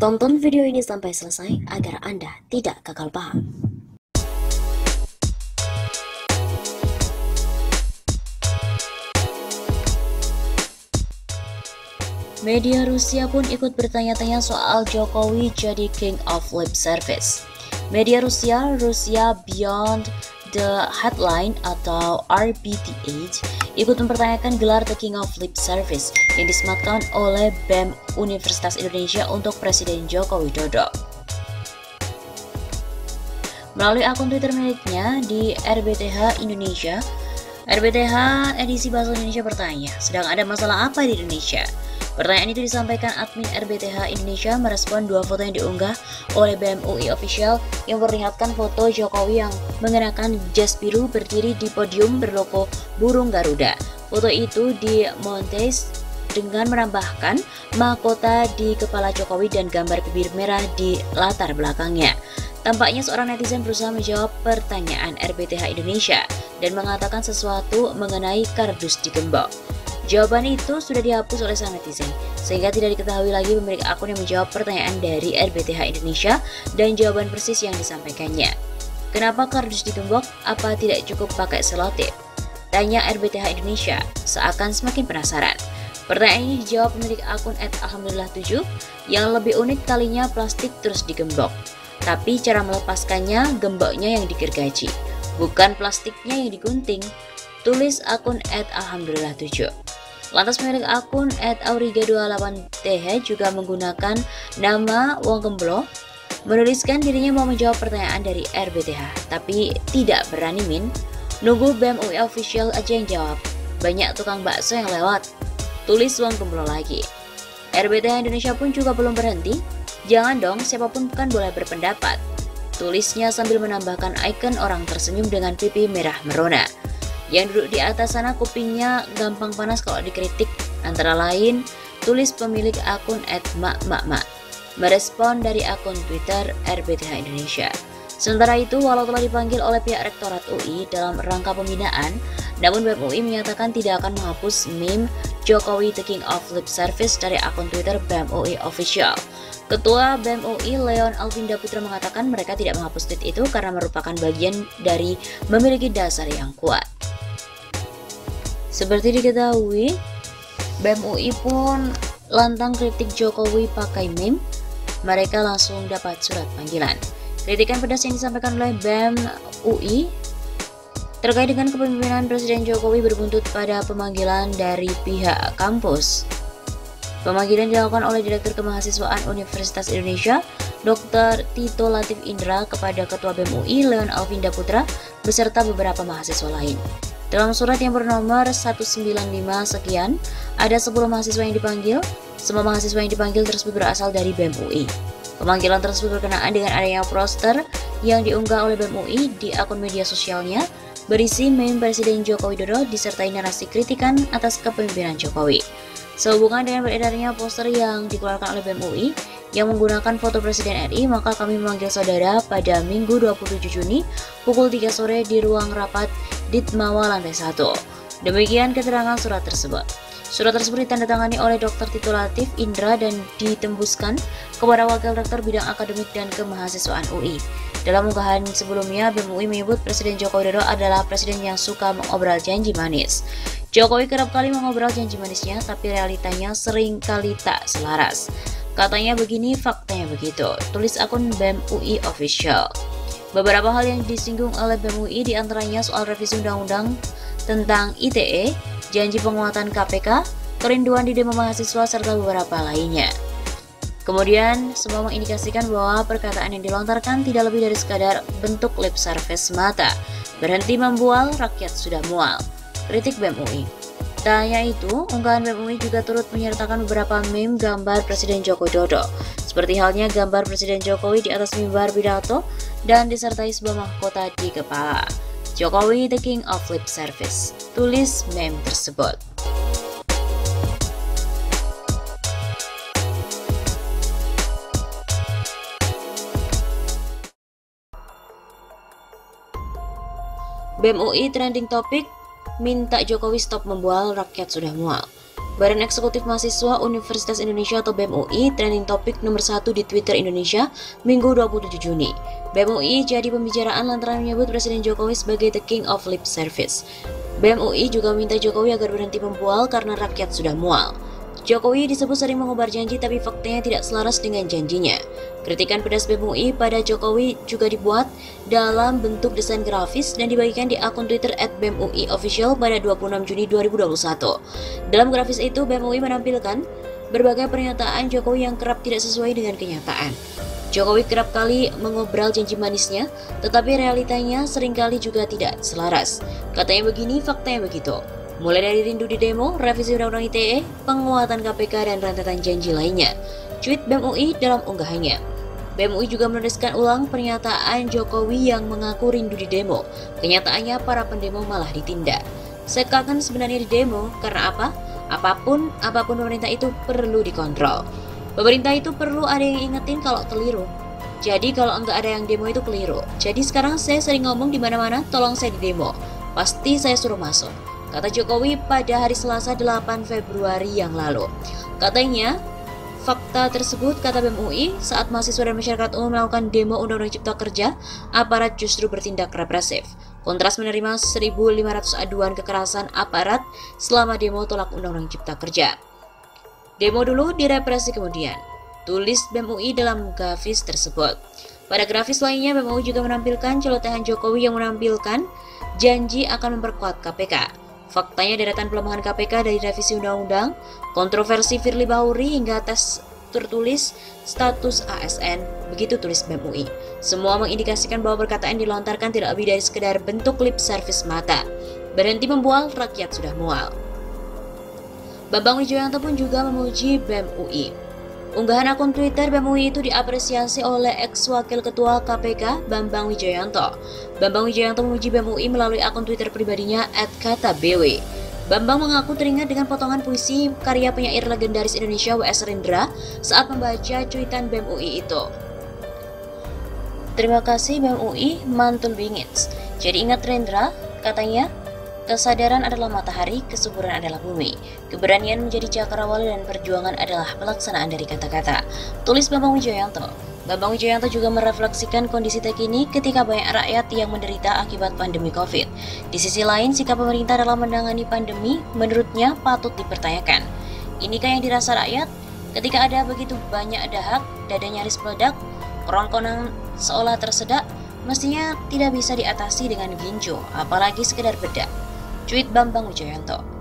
Tonton video ini sampai selesai agar Anda tidak gagal paham. Media Rusia pun ikut bertanya-tanya soal Jokowi jadi King of Lip Service. Media Rusia, Rusia Beyond the Headline atau RBT8 ikut mempertanyakan gelar The King of Lip Service yang disematkan oleh BEM Universitas Indonesia untuk Presiden Joko Widodo. Melalui akun Twitter miliknya di RBTH Indonesia, RBTH edisi Bahasa Indonesia bertanya, sedang ada masalah apa di Indonesia? Pertanyaan itu disampaikan admin RBTH Indonesia merespon dua foto yang diunggah oleh BMUI Official yang memperlihatkan foto Jokowi yang mengenakan jas biru berdiri di podium berlogo burung Garuda. Foto itu dimontage dengan menambahkan mahkota di kepala Jokowi dan gambar bibir merah di latar belakangnya. Tampaknya seorang netizen berusaha menjawab pertanyaan RBTH Indonesia dan mengatakan sesuatu mengenai kardus di gembok. Jawaban itu sudah dihapus oleh sang netizen, sehingga tidak diketahui lagi pemilik akun yang menjawab pertanyaan dari RBTH Indonesia dan jawaban persis yang disampaikannya. Kenapa kardus digembok? Apa tidak cukup pakai selotip? Tanya RBTH Indonesia, seakan semakin penasaran. Pertanyaan ini dijawab pemilik akun @alhamdulillah7 yang lebih unik kalinya plastik terus digembok. Tapi cara melepaskannya gemboknya yang digergaji, bukan plastiknya yang digunting. Tulis akun @alhamdulillah7. Lantas pemilik akun @auriga28th juga menggunakan nama Wong Gemblo menuliskan dirinya mau menjawab pertanyaan dari RBTH, tapi tidak berani min. Nunggu BEM UI official aja yang jawab. Banyak tukang bakso yang lewat. Tulis Wong Gemblo lagi. RBTH Indonesia pun juga belum berhenti. Jangan dong, siapa pun kan boleh berpendapat. Tulisnya sambil menambahkan ikon orang tersenyum dengan pipi merah merona. Yang duduk di atas sana kupingnya gampang panas kalau dikritik. Antara lain, tulis pemilik akun @makmakmak merespon dari akun Twitter RBTH Indonesia. Sementara itu, walau telah dipanggil oleh pihak Rektorat UI dalam rangka pembinaan, namun BEM UI menyatakan tidak akan menghapus meme Jokowi the King of Lip Service dari akun Twitter BEM UI Official. Ketua BEM UI Leon Alvinda Putra mengatakan mereka tidak menghapus tweet itu karena merupakan bagian dari memiliki dasar yang kuat. Seperti diketahui, BEM UI pun lantang kritik Jokowi pakai meme, mereka langsung dapat surat panggilan. Kritikan pedas yang disampaikan oleh BEM UI terkait dengan kepemimpinan Presiden Jokowi berbuntut pada pemanggilan dari pihak kampus. Pemanggilan dilakukan oleh Direktur Kemahasiswaan Universitas Indonesia, Dr. Tito Latif Indra kepada Ketua BEM UI Leon Alvinda Putra beserta beberapa mahasiswa lain. Dalam surat yang bernomor 195 sekian, ada 10 mahasiswa yang dipanggil. Semua mahasiswa yang dipanggil tersebut berasal dari BEM UI. Pemanggilan tersebut berkenaan dengan adanya poster yang diunggah oleh BEM UI di akun media sosialnya berisi meme Presiden Joko Widodo disertai narasi kritikan atas kepemimpinan Jokowi. Sehubungan dengan beredarnya poster yang dikeluarkan oleh BEM UI yang menggunakan foto Presiden RI, maka kami memanggil saudara pada Minggu 27 Juni pukul 3 sore di ruang rapat Ditmawa lantai 1. Demikian keterangan surat tersebut. Surat tersebut ditandatangani oleh Dr. Tito Latif Indra dan ditembuskan kepada Wakil Rektor Bidang Akademik dan Kemahasiswaan UI. Dalam unggahan sebelumnya, BEM UI menyebut Presiden Joko Widodo adalah presiden yang suka mengobrol janji manis. Jokowi kerap kali mengobrol janji manisnya, tapi realitanya sering kali tak selaras. Katanya begini, faktanya begitu. Tulis akun BEM UI Official. Beberapa hal yang disinggung oleh BEM UI di antaranya soal revisi undang-undang tentang ITE, janji penguatan KPK, kerinduan di demo mahasiswa, serta beberapa lainnya. Kemudian, semua mengindikasikan bahwa perkataan yang dilontarkan tidak lebih dari sekadar bentuk lip service mata. Berhenti membual, rakyat sudah mual. Kritik BEM UI. Tak itu, unggahan BEM UI juga turut menyertakan beberapa meme gambar Presiden Joko Widodo, seperti halnya gambar Presiden Jokowi di atas mimbar pidato dan disertai sebuah mahkota di kepala. Jokowi the King of Lip Service. Tulis meme tersebut. BEM UI trending topik minta Jokowi stop membual rakyat sudah mual. Badan Eksekutif Mahasiswa Universitas Indonesia atau BEM UI trending topik nomor satu di Twitter Indonesia Minggu 27 Juni. BEM UI jadi pembicaraan lantaran menyebut Presiden Jokowi sebagai the king of lip service. BEM UI juga minta Jokowi agar berhenti membual karena rakyat sudah mual. Jokowi disebut sering mengobar janji tapi faktanya tidak selaras dengan janjinya. Kritikan pedas BEM pada Jokowi juga dibuat dalam bentuk desain grafis dan dibagikan di akun Twitter at BEMUI Official pada 26 Juni 2021. Dalam grafis itu, BEMUI menampilkan berbagai pernyataan Jokowi yang kerap tidak sesuai dengan kenyataan. Jokowi kerap kali mengobral janji manisnya, tetapi realitanya sering kali juga tidak selaras. Katanya begini, faktanya begitu. Mulai dari rindu di demo, revisi Undang-Undang ITE, penguatan KPK, dan rentetan janji lainnya. Tweet BEM UI dalam unggahannya. BEM UI juga menuliskan ulang pernyataan Jokowi yang mengaku rindu di demo. Kenyataannya para pendemo malah ditindak. Saya sebenarnya di demo, karena apa? Apa pun, apa pun pemerintah itu perlu dikontrol. Pemerintah itu perlu ada yang ingetin kalau keliru. Jadi kalau enggak ada yang demo itu keliru. Jadi sekarang saya sering ngomong di mana-mana, tolong saya di demo. Pasti saya suruh masuk kata Jokowi pada hari Selasa 8 Februari yang lalu. Katanya, fakta tersebut kata BEM UI saat mahasiswa dan masyarakat umum melakukan demo Undang-Undang Cipta Kerja, aparat justru bertindak represif. Kontras menerima 1.500 aduan kekerasan aparat selama demo tolak Undang-Undang Cipta Kerja. Demo dulu direpresi kemudian. Tulis BEM UI dalam grafis tersebut. Pada grafis lainnya, BEM UI juga menampilkan celotehan Jokowi yang menampilkan janji akan memperkuat KPK. Faktanya deretan pelemahan KPK dari revisi undang-undang, kontroversi Firly Bahuri hingga tes tertulis status ASN, begitu tulis BEM UI. Semua mengindikasikan bahwa perkataan dilontarkan tidak lebih dari sekedar bentuk lip service mata. Berhenti membual, rakyat sudah mual. Bambang Wijoyanto pun juga memuji BEM UI. Unggahan akun Twitter BEM UI itu diapresiasi oleh ex-wakil ketua KPK Bambang Wijoyanto. Bambang Wijoyanto memuji BEM UI melalui akun Twitter pribadinya @kata_bw. Bambang mengaku teringat dengan potongan puisi karya penyair legendaris Indonesia W.S. Rendra saat membaca cuitan BEM UI itu. Terima kasih BEM UI, mantul bingits. Jadi ingat Rendra, katanya, Kesadaran adalah matahari, kesuburan adalah bumi. Keberanian menjadi cakrawala dan perjuangan adalah pelaksanaan dari kata-kata. Tulis Bambang Wijoyanto. Bambang Wijoyanto juga merefleksikan kondisi terkini ketika banyak rakyat yang menderita akibat pandemi COVID. Di sisi lain, sikap pemerintah dalam menangani pandemi menurutnya patut dipertanyakan. Inikah yang dirasa rakyat? Ketika ada begitu banyak dahak, dada nyaris meledak, kerongkongan seolah tersedak, mestinya tidak bisa diatasi dengan ginjo, apalagi sekedar bedak. Cuit Bambang Wijayanto.